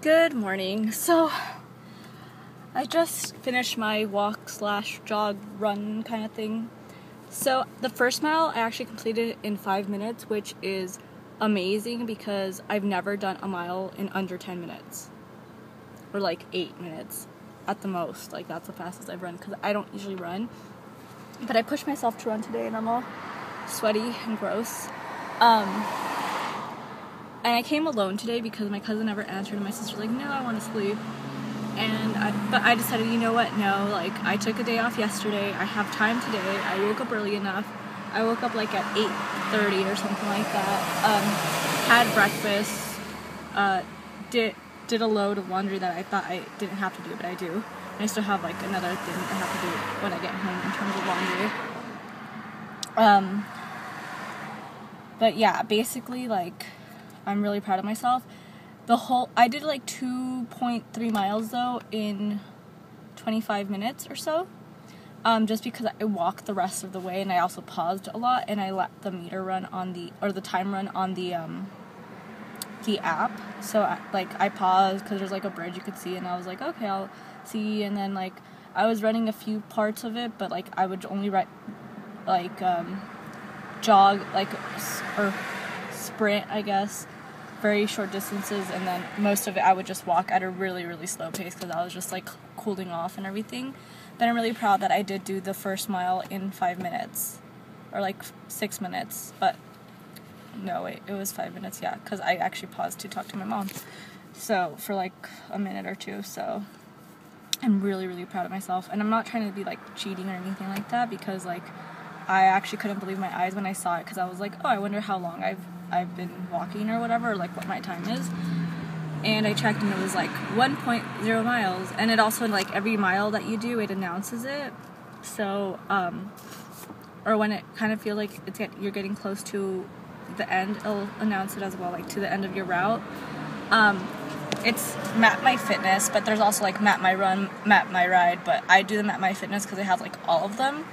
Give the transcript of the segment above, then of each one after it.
Good morning. So, I just finished my walk slash jog run kind of thing. So, the first mile I actually completed in five minutes, which is amazing because I've never done a mile in under 10 minutes or like eight minutes at the most. Like, that's the fastest I've run because I don't usually run. But I pushed myself to run today and I'm all sweaty and gross. Um, and I came alone today because my cousin never answered and my sister's like, no, I want to sleep. And I, but I decided, you know what, no, like I took a day off yesterday. I have time today. I woke up early enough. I woke up like at 8.30 or something like that. Um, had breakfast. Uh, did, did a load of laundry that I thought I didn't have to do, but I do. And I still have like another thing I have to do when I get home in terms of laundry. Um, but yeah, basically like I'm really proud of myself. The whole I did like 2.3 miles though in 25 minutes or so. Um, just because I walked the rest of the way and I also paused a lot and I let the meter run on the or the time run on the um, the app. So I, like I paused because there's like a bridge you could see and I was like okay I'll see and then like I was running a few parts of it but like I would only write like um, jog like or sprint I guess very short distances and then most of it I would just walk at a really really slow pace because I was just like cooling off and everything. But I'm really proud that I did do the first mile in five minutes or like six minutes but no wait it was five minutes yeah because I actually paused to talk to my mom. So for like a minute or two so I'm really really proud of myself. And I'm not trying to be like cheating or anything like that because like I actually couldn't believe my eyes when I saw it because I was like oh I wonder how long I've I've been walking or whatever, like what my time is. And I checked and it was like 1.0 miles. And it also, like every mile that you do, it announces it. So, um, or when it kind of feel like it's get, you're getting close to the end, it'll announce it as well, like to the end of your route. Um, it's Map My Fitness, but there's also like Map My Run, Map My Ride. But I do the Map My Fitness because I have like all of them.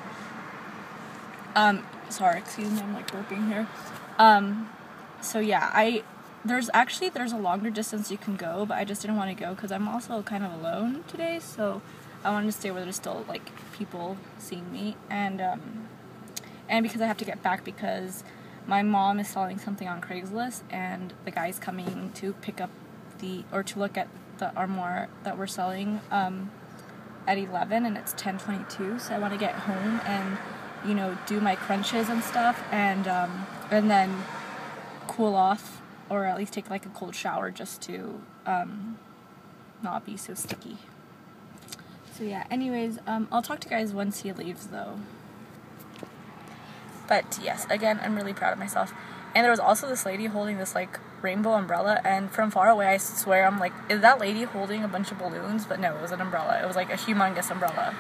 Um, sorry, excuse me, I'm like burping here. Um, so yeah, I there's actually there's a longer distance you can go, but I just didn't want to go because I'm also kind of alone today, so I wanted to stay where there's still like people seeing me, and um, and because I have to get back because my mom is selling something on Craigslist, and the guy's coming to pick up the or to look at the armoire that we're selling um, at 11, and it's 10:22, so I want to get home and you know do my crunches and stuff, and um, and then cool off or at least take like a cold shower just to um, not be so sticky. So yeah, anyways, um, I'll talk to you guys once he leaves though. But yes, again, I'm really proud of myself. And there was also this lady holding this like rainbow umbrella, and from far away, I swear I'm like, is that lady holding a bunch of balloons? But no, it was an umbrella. It was like a humongous umbrella.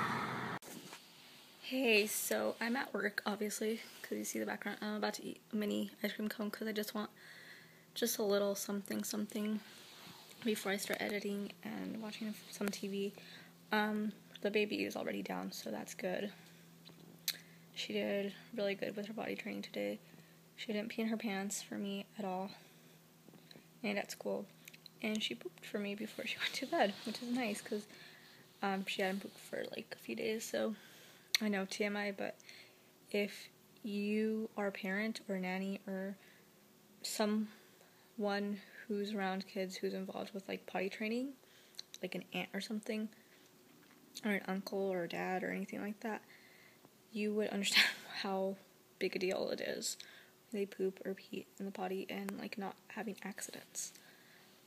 Hey, so I'm at work, obviously, because you see the background. I'm about to eat a mini ice cream cone because I just want just a little something something before I start editing and watching some TV. Um, the baby is already down, so that's good. She did really good with her potty training today. She didn't pee in her pants for me at all, and at school. And she pooped for me before she went to bed, which is nice because um, she hadn't pooped for like a few days, so I know TMI, but if you are a parent or a nanny or someone who's around kids who's involved with like potty training, like an aunt or something, or an uncle or a dad or anything like that, you would understand how big a deal it is they poop or pee in the potty and like not having accidents.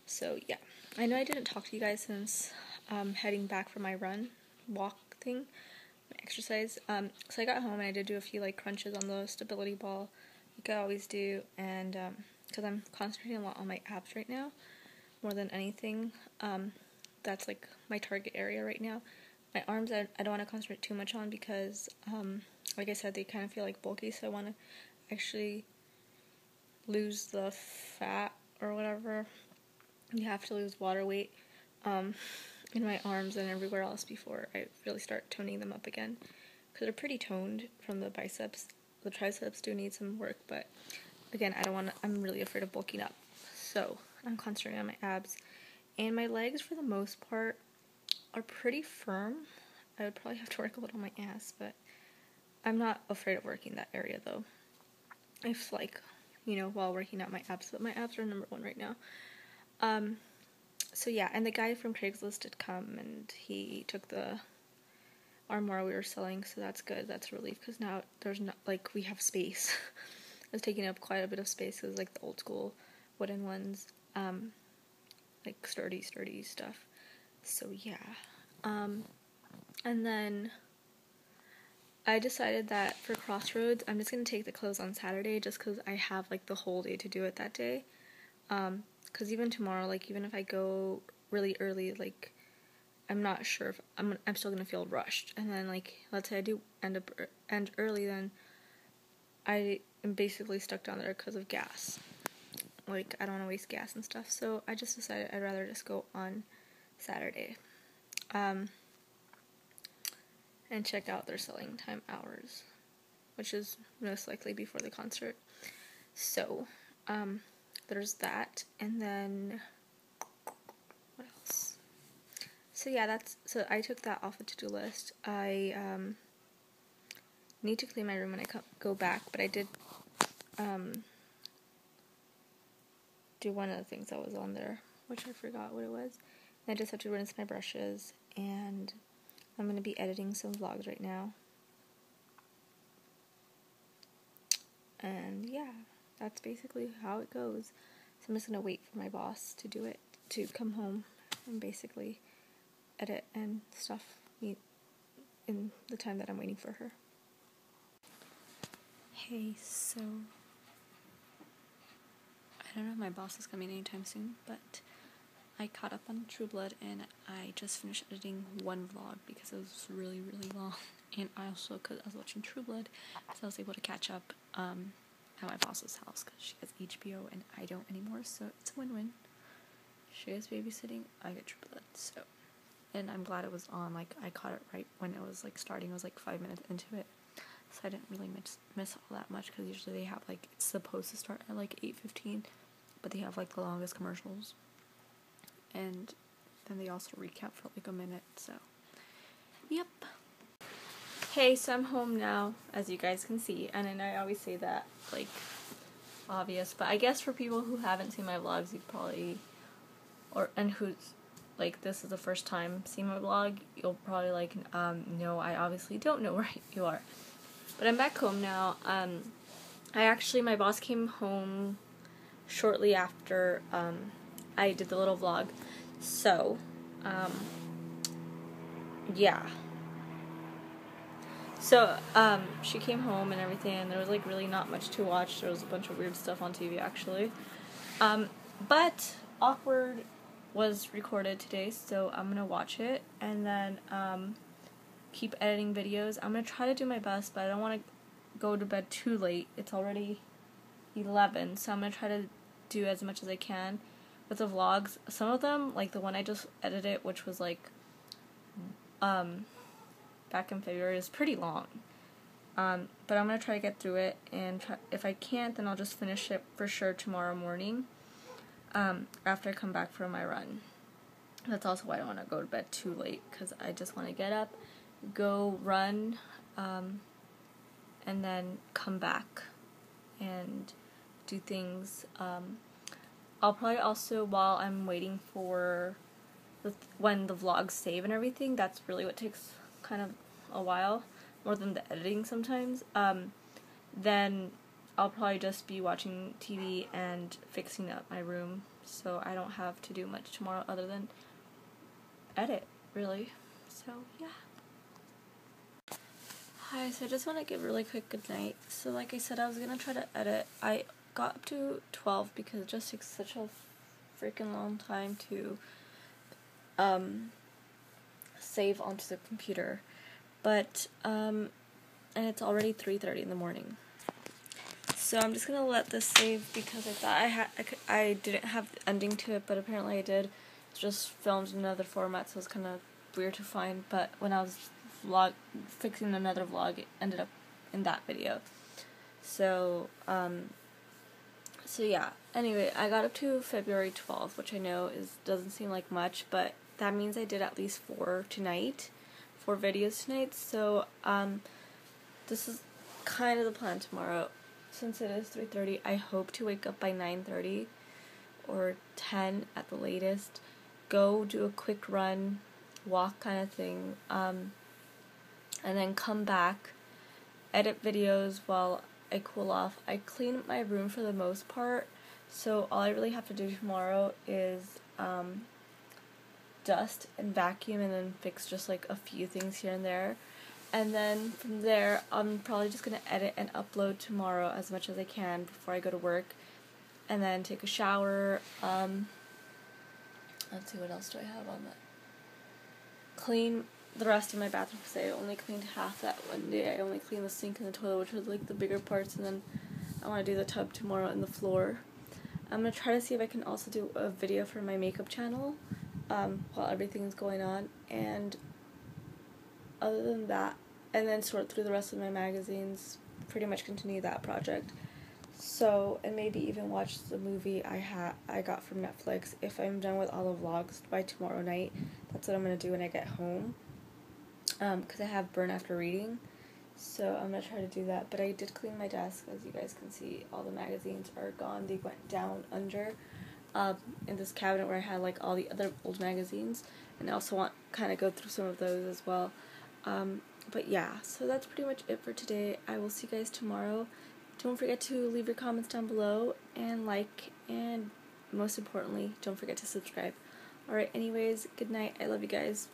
So yeah, I know I didn't talk to you guys since um, heading back from my run walk thing exercise. Um, so I got home and I did do a few like crunches on the stability ball, like I always do, and because um, I'm concentrating a lot on my abs right now, more than anything. Um, that's like my target area right now. My arms, I, I don't want to concentrate too much on because, um, like I said, they kind of feel like bulky, so I want to actually lose the fat or whatever. You have to lose water weight. In my arms and everywhere else before I really start toning them up again because they're pretty toned from the biceps. The triceps do need some work, but again, I don't want to, I'm really afraid of bulking up. So I'm concentrating on my abs and my legs for the most part are pretty firm. I would probably have to work a little on my ass, but I'm not afraid of working that area though. If like, you know, while working out my abs, but my abs are number one right now. Um, so yeah, and the guy from Craigslist did come and he took the armoire we were selling, so that's good. That's a relief because now there's not like we have space. it's taking up quite a bit of space because like the old school wooden ones, um, like sturdy, sturdy stuff. So yeah, um, and then I decided that for Crossroads, I'm just gonna take the clothes on Saturday just because I have like the whole day to do it that day. Um, because even tomorrow, like even if I go really early, like I'm not sure if I'm I'm still gonna feel rushed. And then like let's say I do end up end early, then I am basically stuck down there because of gas. Like I don't want to waste gas and stuff, so I just decided I'd rather just go on Saturday. Um, and check out their selling time hours, which is most likely before the concert. So, um, there's that, and then what else? So yeah, that's so I took that off the to-do list. I um, need to clean my room when I go back, but I did um, do one of the things that was on there, which I forgot what it was. And I just have to rinse my brushes, and I'm going to be editing some vlogs right now. And yeah that's basically how it goes. So I'm just gonna wait for my boss to do it, to come home and basically edit and stuff in the time that I'm waiting for her. Hey, so I don't know if my boss is coming anytime soon, but I caught up on True Blood and I just finished editing one vlog because it was really, really long. And I also, because I was watching True Blood, so I was able to catch up. Um, at my boss's house because she has HBO and I don't anymore, so it's a win-win. She has babysitting, I get Blood, so and I'm glad it was on. Like I caught it right when it was like starting. It was like five minutes into it, so I didn't really miss miss all that much because usually they have like it's supposed to start at like eight fifteen, but they have like the longest commercials, and then they also recap for like a minute. So, yep. Hey, so I'm home now, as you guys can see, and I always say that, like, obvious, but I guess for people who haven't seen my vlogs, you probably, or, and who's, like, this is the first time seeing my vlog, you'll probably, like, um, no, I obviously don't know where you are. But I'm back home now, um, I actually, my boss came home shortly after, um, I did the little vlog, so, um, yeah. So, um, she came home and everything, and there was like really not much to watch. There was a bunch of weird stuff on TV actually. Um, but Awkward was recorded today, so I'm gonna watch it and then um, keep editing videos. I'm gonna try to do my best, but I don't want to go to bed too late. It's already 11, so I'm gonna try to do as much as I can with the vlogs. Some of them, like the one I just edited, which was like um back in February is pretty long. Um, but I'm going to try to get through it, and try, if I can't, then I'll just finish it for sure tomorrow morning um, after I come back from my run. That's also why I don't want to go to bed too late, because I just want to get up, go run, um, and then come back and do things. Um, I'll probably also, while I'm waiting for the, when the vlogs save and everything, that's really what takes kind of a while, more than the editing sometimes, um, then I'll probably just be watching TV and fixing up my room, so I don't have to do much tomorrow other than edit, really. So, yeah. Hi, so I just want to give really quick good night. So, like I said, I was going to try to edit. I got up to 12 because it just takes such a freaking long time to um, save onto the computer. But, um, and it's already 3.30 in the morning. So I'm just going to let this save because I thought I had I, I didn't have the ending to it, but apparently I did. It's just filmed in another format, so it's kind of weird to find. But when I was vlog fixing another vlog, it ended up in that video. So um, so yeah. Anyway, I got up to February twelfth, which I know is doesn't seem like much, but that means I did at least four tonight, four videos tonight. So um, this is kind of the plan tomorrow. Since it is three thirty, I hope to wake up by nine thirty, or ten at the latest. Go do a quick run, walk kind of thing, um, and then come back, edit videos while I cool off. I clean my room for the most part, so all I really have to do tomorrow is um, dust and vacuum and then fix just like a few things here and there. And then from there, I'm probably just gonna edit and upload tomorrow as much as I can before I go to work, and then take a shower. Um, let's see what else do I have on that. Clean the rest of my bathroom because I only cleaned half that one day. I only cleaned the sink and the toilet, which was like the bigger parts, and then I want to do the tub tomorrow and the floor. I'm gonna try to see if I can also do a video for my makeup channel um, while everything's going on, and other than that, and then sort through the rest of my magazines. Pretty much continue that project. So and maybe even watch the movie I ha I got from Netflix. If I'm done with all the vlogs by tomorrow night, that's what I'm gonna do when I get home because um, I have burn after reading. So I'm going to try to do that. But I did clean my desk. As you guys can see, all the magazines are gone. They went down under um, in this cabinet where I had like all the other old magazines. And I also want kind of go through some of those as well. Um, but yeah, so that's pretty much it for today. I will see you guys tomorrow. Don't forget to leave your comments down below and like and most importantly, don't forget to subscribe. Alright, anyways, good night. I love you guys.